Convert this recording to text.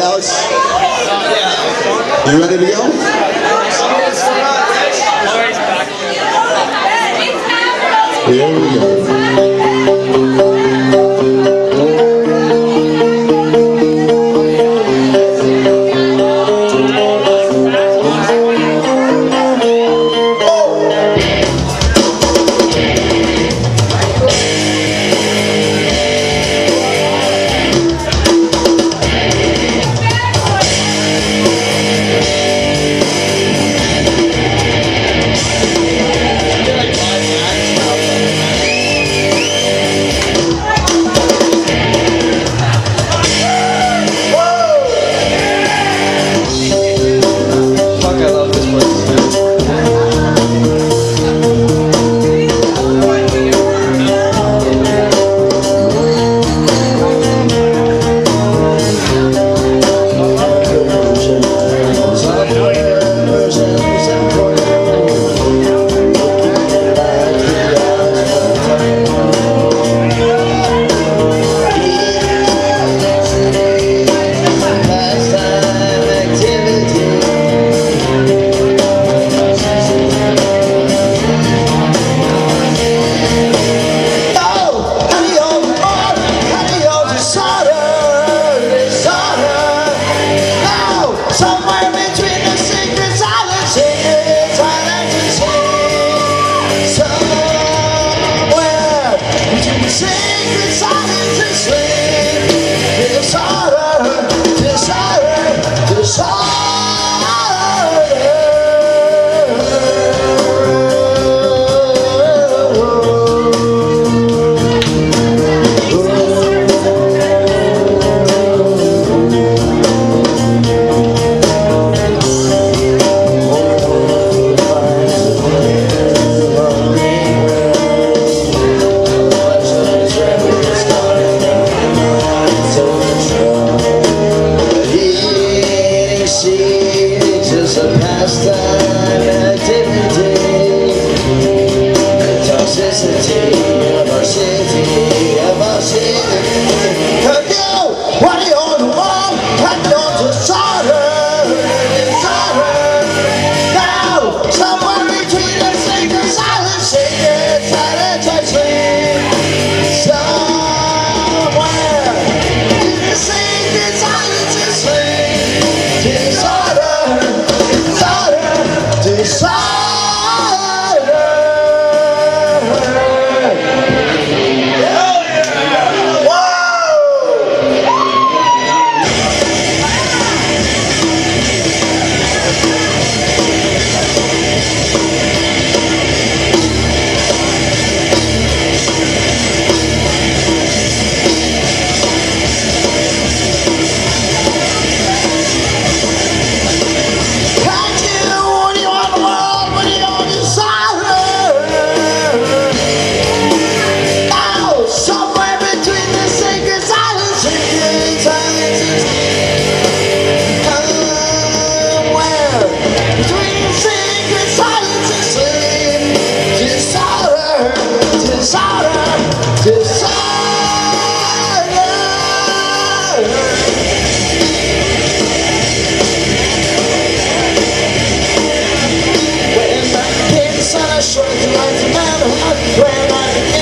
Alex? You ready to go? Here we go. secrets I hesitate you. pressure, it doesn't matter what, when I